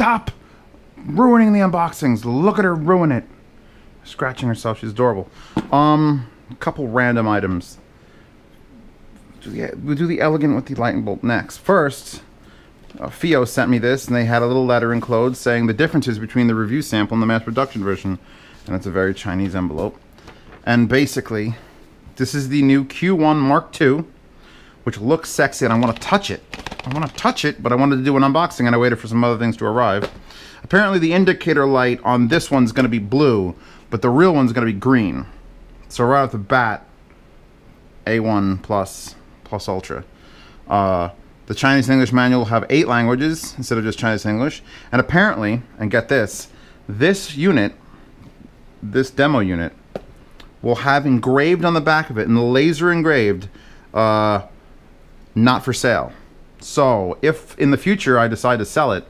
stop ruining the unboxings. Look at her ruin it. Scratching herself. She's adorable. Um, a couple random items. Do the, we'll do the ELEGIANT with the lightning bolt next. First, uh, FiiO sent me this, and they had a little letter enclosed saying the differences between the review sample and the mass production version. And it's a very Chinese envelope. And basically, this is the new Q1 Mark II, which looks sexy, and I want to touch it. I want to touch it, but I wanted to do an unboxing, and I waited for some other things to arrive. Apparently, the indicator light on this one's going to be blue, but the real one's going to be green. So right off the bat, A1 plus plus Ultra. Uh, the Chinese and English manual will have eight languages instead of just Chinese and English. And apparently, and get this, this unit, this demo unit, will have engraved on the back of it, in the laser engraved, uh, not for sale. So if in the future I decide to sell it,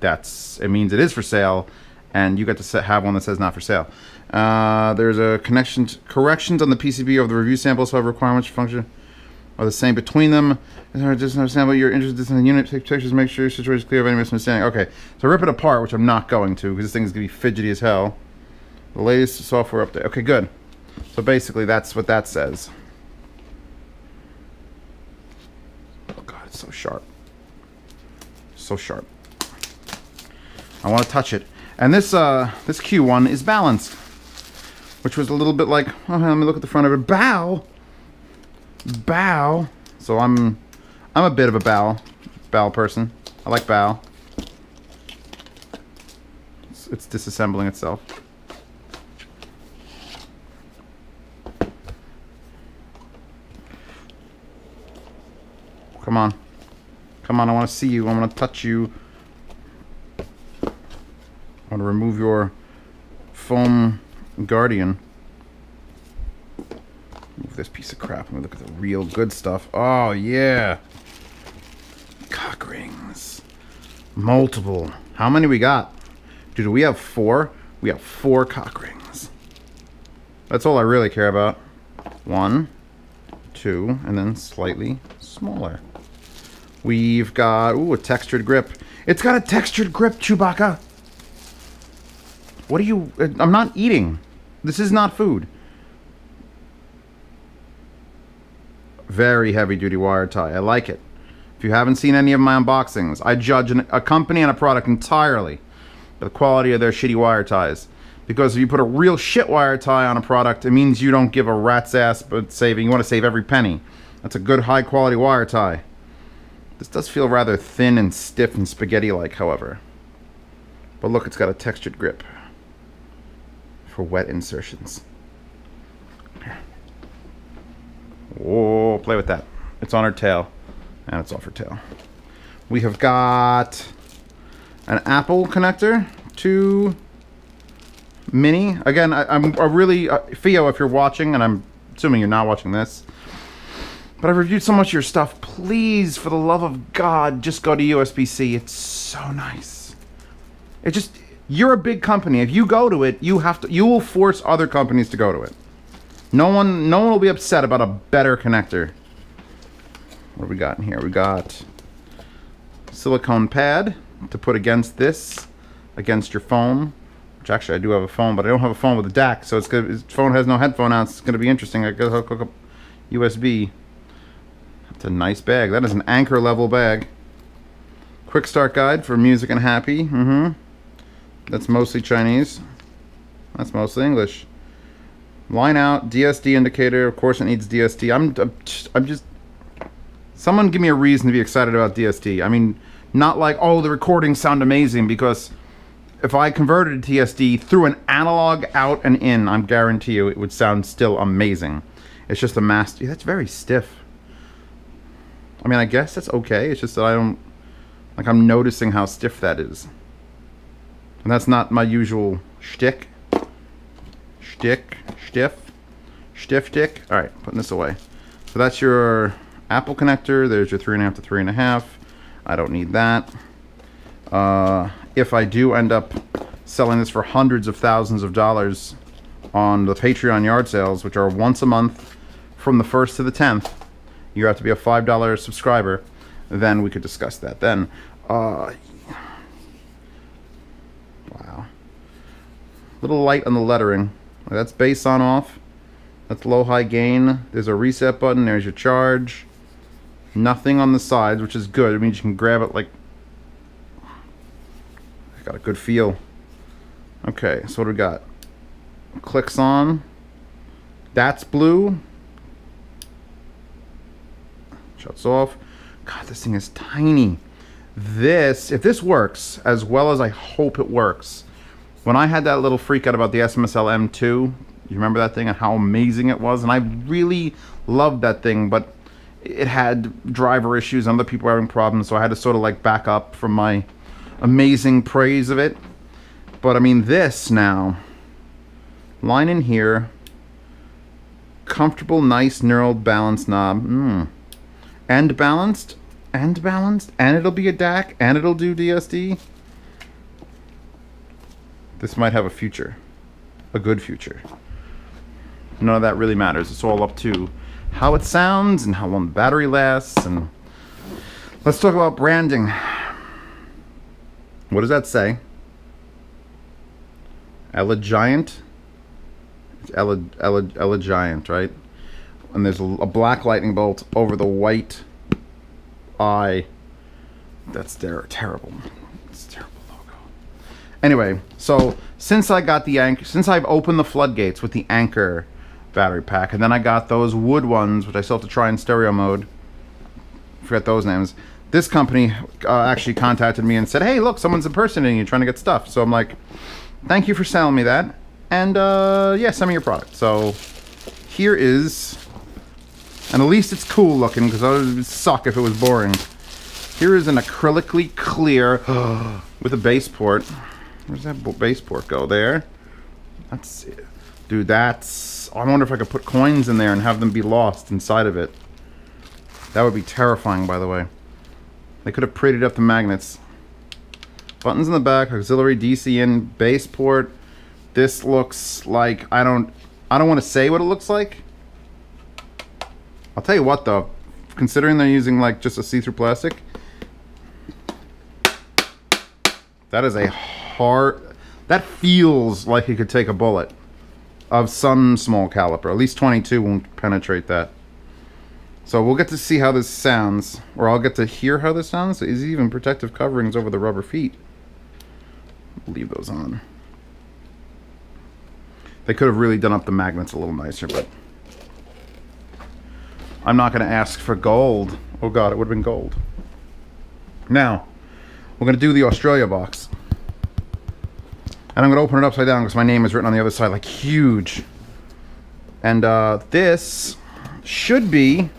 that's it means it is for sale, and you get to have one that says not for sale. Uh, there's a connection corrections on the PCB of the review samples, however requirements function are the same between them. Just understand what you're interested in the unit. Take pictures, make sure your situation is clear of any misunderstanding. Okay, so rip it apart, which I'm not going to because this thing is going to be fidgety as hell. The latest software update. Okay, good. So basically, that's what that says. Oh god, it's so sharp. So sharp. I want to touch it. And this uh, this Q1 is balanced, which was a little bit like, oh, let me look at the front of it. Bow, bow. So I'm I'm a bit of a bow bow person. I like bow. It's, it's disassembling itself. Come on. Come on, I want to see you. I want to touch you. I want to remove your foam guardian. Move this piece of crap. Let me look at the real good stuff. Oh, yeah. Cock rings. Multiple. How many we got? Dude, we have four? We have four cock rings. That's all I really care about. One, two, and then slightly smaller. We've got, ooh, a textured grip. It's got a textured grip, Chewbacca. What are you, uh, I'm not eating. This is not food. Very heavy duty wire tie. I like it. If you haven't seen any of my unboxings, I judge an, a company and a product entirely by the quality of their shitty wire ties. Because if you put a real shit wire tie on a product, it means you don't give a rat's ass but saving. You want to save every penny. That's a good high quality wire tie. This does feel rather thin and stiff and spaghetti-like, however. But look, it's got a textured grip for wet insertions. Oh, play with that. It's on her tail, and it's off her tail. We have got an Apple connector to Mini. Again, I, am really, uh, FiiO, if you're watching, and I'm assuming you're not watching this, but I've reviewed so much of your stuff. Please, for the love of God, just go to USB-C. It's so nice. It just, you're a big company. If you go to it, you have to, you will force other companies to go to it. No one, no one will be upset about a better connector. What do we got in here? We got silicone pad to put against this, against your phone. Which actually I do have a phone, but I don't have a phone with a DAC, so it's good. His phone has no headphone out. It's going to be interesting. I gotta hook up USB. It's a nice bag. That is an Anker level bag. Quick start guide for music and happy. Mm-hmm. That's mostly Chinese. That's mostly English. Line out, DSD indicator. Of course it needs DSD. I'm, I'm just, I'm just, someone give me a reason to be excited about DSD. I mean, not like, oh, the recordings sound amazing because if I converted DSD through an analog out and in, I guarantee you it would sound still amazing. It's just a master. That's very stiff. I mean, I guess that's okay. It's just that I don't, like I'm noticing how stiff that is. And that's not my usual shtick. Shtick stiff, stiff stick. All right, putting this away. So that's your Apple connector. There's your three and a half to three and a half. I don't need that. Uh, if I do end up selling this for hundreds of thousands of dollars on the Patreon yard sales, which are once a month from the 1st to the 10th, you have to be a five dollar subscriber, then we could discuss that. Then, uh, wow, little light on the lettering. That's bass on off. That's low high gain. There's a reset button. There's your charge. Nothing on the sides, which is good. It means you can grab it like. I got a good feel. Okay, so what do we got? Clicks on. That's blue. Shuts off. God, this thing is tiny. This, if this works as well as I hope it works, when I had that little freak out about the SMSL M2, you remember that thing and how amazing it was? And I really loved that thing, but it had driver issues and other people were having problems, so I had to sort of like back up from my amazing praise of it. But I mean, this now, line in here, comfortable, nice, knurled, balanced knob. Mm. And balanced, and balanced, and it'll be a DAC, and it'll do DSD. This might have a future, a good future. None of that really matters. It's all up to how it sounds and how long the battery lasts. And let's talk about branding. What does that say? Ella Giant. It's Ella, Ella, Ella Giant, right? And there's a, black lightning bolt over the white eye. That's ter terrible. It's terrible logo. Anyway, so since I got the Anker, since I've opened the floodgates with the anchor battery pack, and then I got those wood ones, which I still have to try in stereo mode. Forget those names. This company uh, actually contacted me and said, "Hey, look, someone's impersonating you, trying to get stuff." So I'm like, "Thank you for selling me that." And uh, yeah, send me your product. So here is, and at least it's cool looking because it would suck if it was boring. Here is an acrylically clear with a bass port. Where's that bass port go? There. That's, dude. That's. I wonder if I could put coins in there and have them be lost inside of it. That would be terrifying, by the way. They could have prettied up the magnets. Buttons in the back, auxiliary DC in, bass port, this looks like I don't I don't want to say what it looks like. I'll tell you what though, considering they're using like just a see-through plastic, that is a hard that feels like it could take a bullet of some small caliber. At least 22 won't penetrate that. So we'll get to see how this sounds, or I'll get to hear how this sounds. Is even protective coverings over the rubber feet. Leave those on. They could have really done up the magnets a little nicer, but I'm not going to ask for gold. Oh god, it would have been gold. Now, we're going to do the Australia box. And I'm going to open it upside down because my name is written on the other side like huge. And uh, this should be...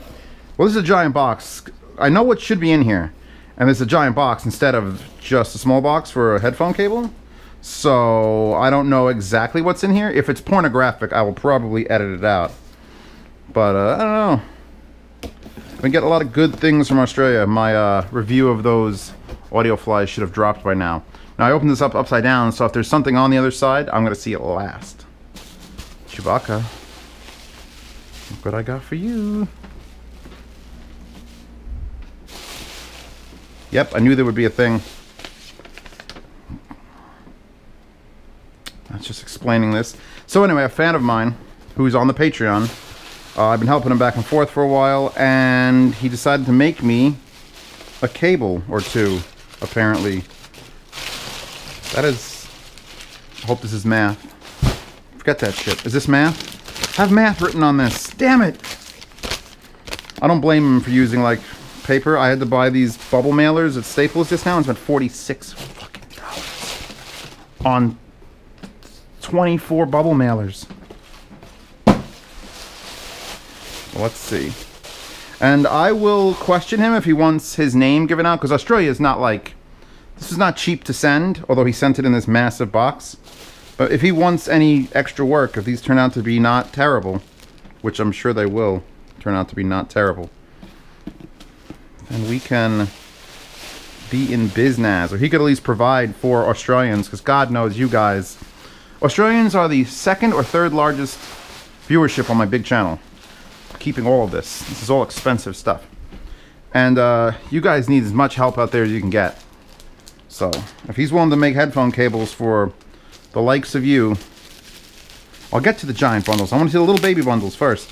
Well, this is a giant box. I know what should be in here. And is a giant box instead of just a small box for a headphone cable. So I don't know exactly what's in here. If it's pornographic, I will probably edit it out. But uh, I don't know. We get a lot of good things from Australia. My uh, review of those audio flies should have dropped by now. Now I opened this up upside down, so if there's something on the other side, I'm gonna see it last. Chewbacca. Look what I got for you. Yep, I knew there would be a thing. That's just explaining this. So anyway, a fan of mine who's on the Patreon, uh, I've been helping him back and forth for a while, and he decided to make me a cable or two, apparently. That is... I hope this is math. Forget that shit. Is this math? I have math written on this. Damn it! I don't blame him for using, like, paper. I had to buy these bubble mailers at Staples just now and spent 46 fucking dollars on 24 bubble mailers. Let's see. And I will question him if he wants his name given out, because Australia is not like... This is not cheap to send, although he sent it in this massive box. But if he wants any extra work, if these turn out to be not terrible, which I'm sure they will turn out to be not terrible, then we can be in business. Or he could at least provide for Australians, because God knows you guys Australians are the second or third largest viewership on my big channel. Keeping all of this. This is all expensive stuff. And uh, you guys need as much help out there as you can get. So, if he's willing to make headphone cables for the likes of you, I'll get to the giant bundles. I want to see the little baby bundles first.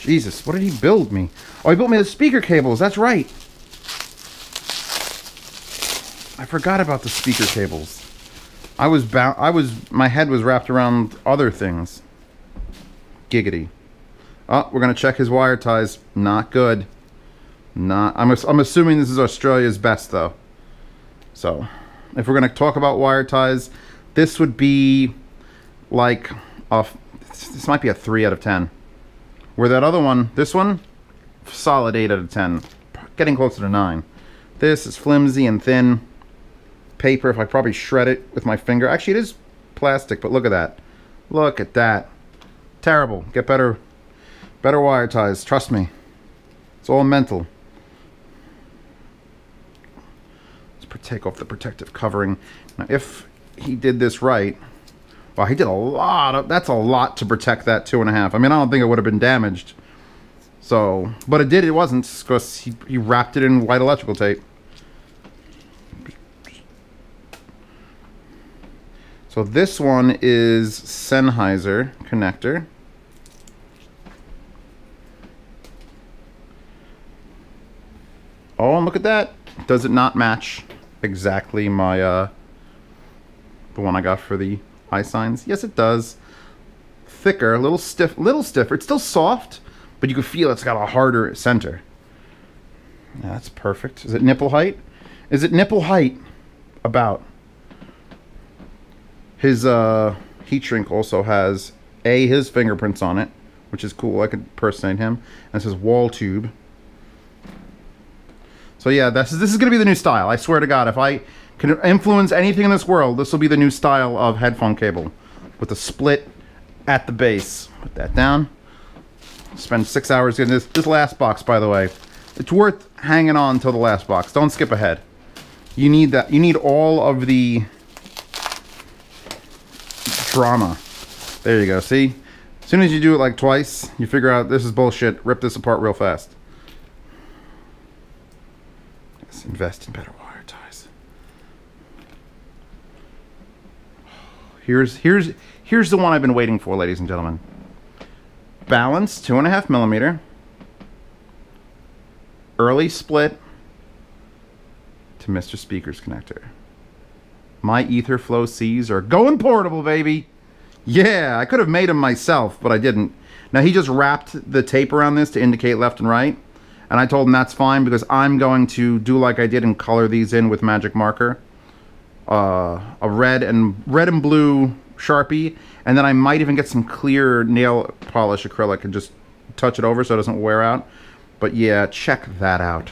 Jesus, what did he build me? Oh, he built me the speaker cables. That's right. I forgot about the speaker cables. I was bound. I was. My head was wrapped around other things. Giggity. Oh, we're gonna check his wire ties. Not good. Not. I'm. I'm assuming this is Australia's best though. So, if we're gonna talk about wire ties, this would be like a. This might be a three out of ten. Where that other one, this one, solid eight out of ten, getting closer to nine. This is flimsy and thin paper if I probably shred it with my finger. Actually, it is plastic, but look at that. Look at that. Terrible. Get better, better wire ties. Trust me. It's all mental. Let's take off the protective covering. Now, if he did this right, well, he did a lot of, that's a lot to protect that two and a half. I mean, I don't think it would have been damaged. So, but it did, it wasn't, because he, he wrapped it in white electrical tape. So this one is Sennheiser connector. Oh, and look at that. Does it not match exactly my, uh, the one I got for the iSINEs? Yes, it does. Thicker, a little stiff, little stiffer. It's still soft, but you can feel it's got a harder center. Yeah, that's perfect. Is it nipple height? Is it nipple height? About. His uh, heat shrink also has a his fingerprints on it, which is cool. I could personate him. And it says wall tube. So yeah, this is this is gonna be the new style. I swear to God, if I can influence anything in this world, this will be the new style of headphone cable, with a split at the base. Put that down. Spend six hours getting this. This last box, by the way, it's worth hanging on till the last box. Don't skip ahead. You need that. You need all of the drama. There you go. See? As soon as you do it like twice, you figure out this is bullshit. Rip this apart real fast. Let's invest in better wire ties. Here's here's here's the one I've been waiting for, ladies and gentlemen. Balance, two and a half millimeter. Early split to Mr. Speaker's connector. My Etherflow Cs are going portable, baby. Yeah, I could have made them myself, but I didn't. Now, he just wrapped the tape around this to indicate left and right. And I told him that's fine because I'm going to do like I did and color these in with magic marker. Uh, a red and red and blue Sharpie. And then I might even get some clear nail polish acrylic and just touch it over so it doesn't wear out. But yeah, check that out.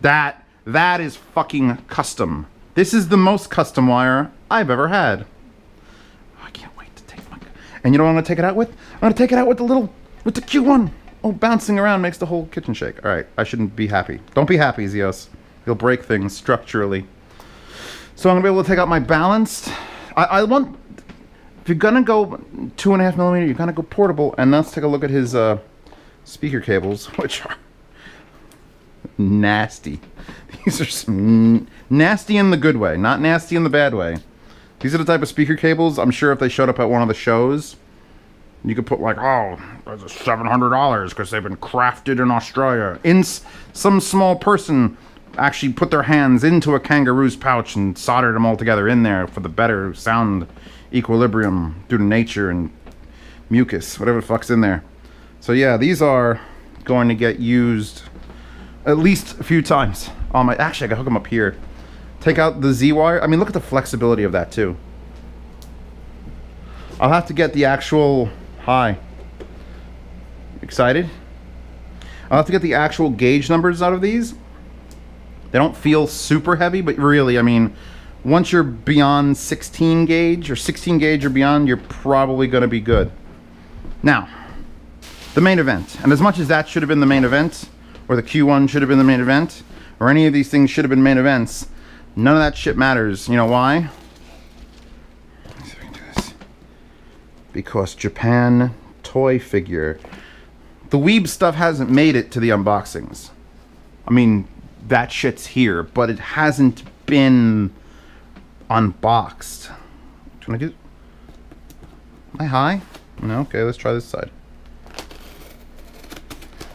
That, that is fucking custom. This is the most custom wire I've ever had. Oh, I can't wait to take my... And you know what I'm going to take it out with? I'm going to take it out with the little... With the Q1. Oh, bouncing around makes the whole kitchen shake. All right, I shouldn't be happy. Don't be happy, Zeos. You'll break things structurally. So I'm going to be able to take out my balanced... I, I want... If you're going to go two and a half millimeter, you're going to go portable. And let's take a look at his uh, speaker cables, which are nasty. These are some nasty in the good way, not nasty in the bad way. These are the type of speaker cables, I'm sure if they showed up at one of the shows, you could put like, oh, a $700 because they've been crafted in Australia. In some small person actually put their hands into a kangaroo's pouch and soldered them all together in there for the better sound equilibrium due to nature and mucus, whatever the fuck's in there. So yeah, these are going to get used at least a few times on my, actually I can hook them up here. Take out the Z-wire. I mean, look at the flexibility of that too. I'll have to get the actual, high. Excited? I'll have to get the actual gauge numbers out of these. They don't feel super heavy, but really, I mean, once you're beyond 16 gauge or 16 gauge or beyond, you're probably going to be good. Now, the main event. And as much as that should have been the main event, or the Q1 should have been the main event, or any of these things should have been main events, none of that shit matters. You know why? Because Japan toy figure. The Weeb stuff hasn't made it to the unboxings. I mean, that shit's here, but it hasn't been unboxed. Can I do? I high? No, okay, let's try this side.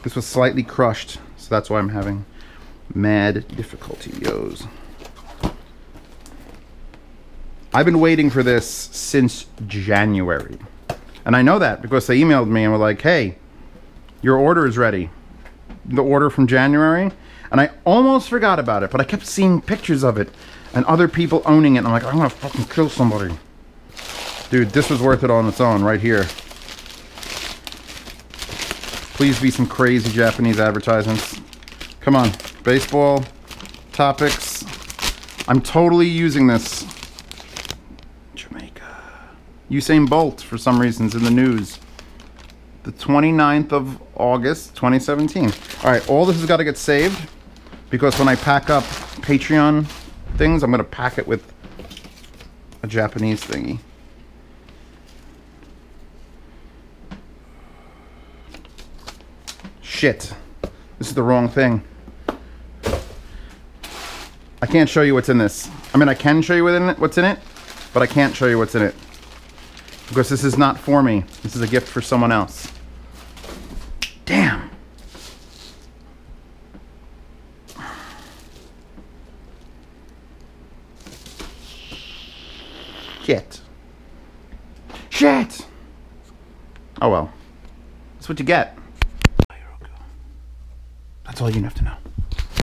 This was slightly crushed, so that's why I'm having mad difficulty, yos. I've been waiting for this since January. And I know that because they emailed me and were like, hey, your order is ready. The order from January. And I almost forgot about it, but I kept seeing pictures of it and other people owning it. And I'm like, I'm gonna fucking kill somebody. Dude, this was worth it on its own right here. Please be some crazy Japanese advertisements. Come on, baseball, topics. I'm totally using this. Jamaica. Usain Bolt, for some reasons, in the news. The 29th of August, 2017. All right, all this has got to get saved because when I pack up Patreon things, I'm going to pack it with a Japanese thingy. Shit. This is the wrong thing. I can't show you what's in this. I mean, I can show you what's in it, but I can't show you what's in it. Because this is not for me. This is a gift for someone else. Damn. Shit. Shit! Oh well. That's what you get. All you have to know.